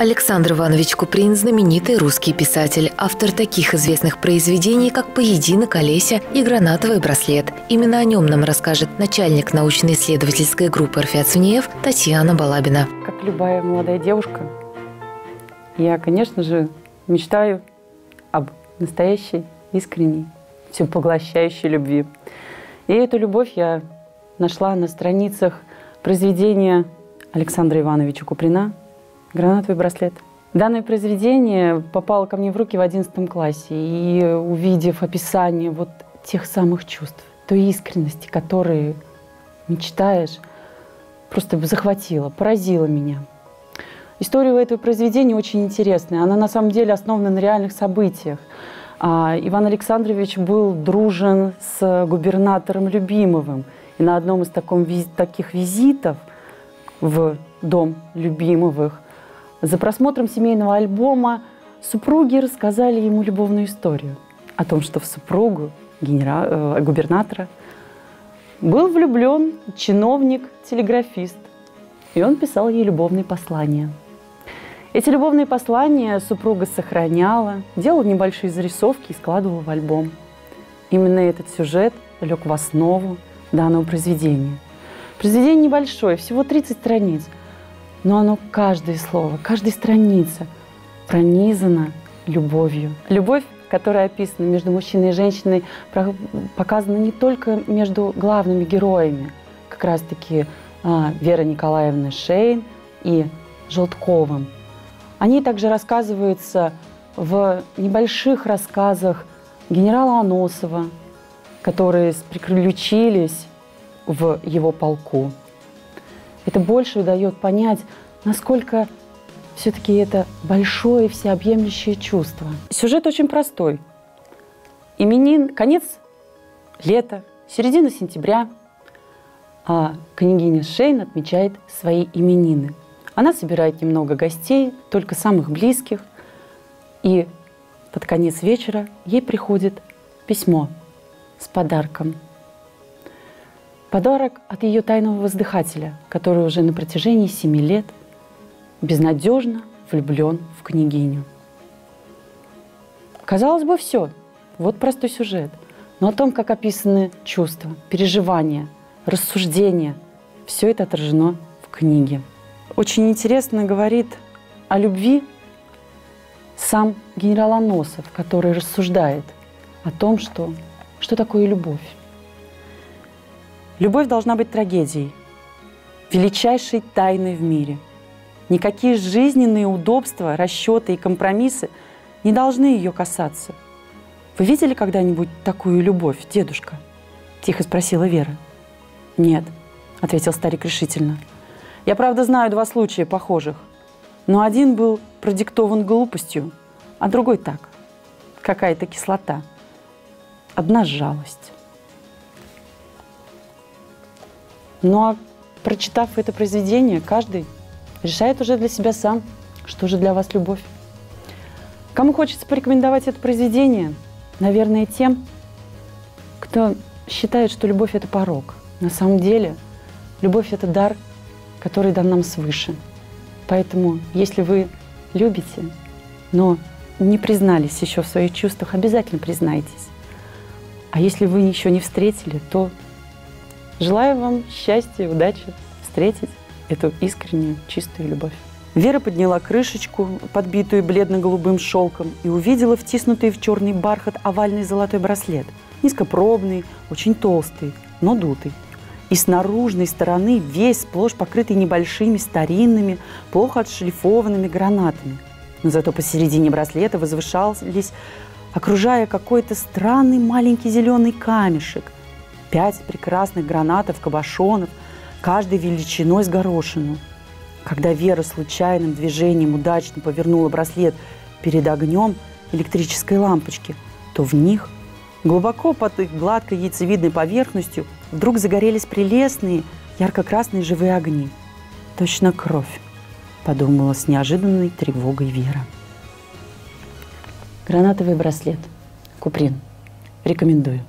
Александр Иванович Куприн – знаменитый русский писатель, автор таких известных произведений, как «Поединок Олеся» и «Гранатовый браслет». Именно о нем нам расскажет начальник научно-исследовательской группы «Орфеат Сунеев» Татьяна Балабина. Как любая молодая девушка, я, конечно же, мечтаю об настоящей, искренней, всепоглощающей любви. И эту любовь я нашла на страницах произведения Александра Ивановича Куприна Гранатовый браслет. Данное произведение попало ко мне в руки в 11 классе. И увидев описание вот тех самых чувств, той искренности, которые мечтаешь, просто захватило, поразило меня. История этого произведения очень интересная. Она на самом деле основана на реальных событиях. А, Иван Александрович был дружен с губернатором Любимовым. И на одном из таких визитов в дом Любимовых – за просмотром семейного альбома супруги рассказали ему любовную историю о том, что в супругу генера... э, губернатора был влюблен чиновник-телеграфист, и он писал ей любовные послания. Эти любовные послания супруга сохраняла, делала небольшие зарисовки и складывала в альбом. Именно этот сюжет лег в основу данного произведения. Произведение небольшое, всего 30 страниц – но оно каждое слово, каждая страница пронизана любовью. Любовь, которая описана между мужчиной и женщиной, показана не только между главными героями, как раз-таки а, Вера Николаевна Шейн и Желтковым. Они также рассказываются в небольших рассказах генерала Аносова, которые приключились в его полку. Это больше дает понять, насколько все-таки это большое всеобъемлющее чувство. Сюжет очень простой. Именин, конец лета, середина сентября, а княгиня Шейн отмечает свои именины. Она собирает немного гостей, только самых близких, и под конец вечера ей приходит письмо с подарком – Подарок от ее тайного воздыхателя, который уже на протяжении семи лет безнадежно влюблен в княгиню. Казалось бы, все. Вот простой сюжет. Но о том, как описаны чувства, переживания, рассуждения, все это отражено в книге. Очень интересно говорит о любви сам генерал Аносов, который рассуждает о том, что, что такое любовь. Любовь должна быть трагедией, величайшей тайной в мире. Никакие жизненные удобства, расчеты и компромиссы не должны ее касаться. Вы видели когда-нибудь такую любовь, дедушка? Тихо спросила Вера. Нет, ответил старик решительно. Я, правда, знаю два случая похожих. Но один был продиктован глупостью, а другой так. Какая-то кислота. Одна жалость. Ну а прочитав это произведение, каждый решает уже для себя сам, что же для вас любовь. Кому хочется порекомендовать это произведение? Наверное, тем, кто считает, что любовь – это порог. На самом деле, любовь – это дар, который дан нам свыше. Поэтому, если вы любите, но не признались еще в своих чувствах, обязательно признайтесь. А если вы еще не встретили, то Желаю вам счастья, удачи, встретить эту искреннюю, чистую любовь. Вера подняла крышечку, подбитую бледно-голубым шелком, и увидела втиснутый в черный бархат овальный золотой браслет. Низкопробный, очень толстый, но дутый. И с наружной стороны весь сплошь покрытый небольшими старинными, плохо отшлифованными гранатами. Но зато посередине браслета возвышались, окружая какой-то странный маленький зеленый камешек – пять прекрасных гранатов, кабошонов, каждой величиной с горошину. Когда Вера случайным движением удачно повернула браслет перед огнем электрической лампочки, то в них, глубоко под их гладкой яйцевидной поверхностью, вдруг загорелись прелестные ярко-красные живые огни. Точно кровь, подумала с неожиданной тревогой Вера. Гранатовый браслет. Куприн. Рекомендую.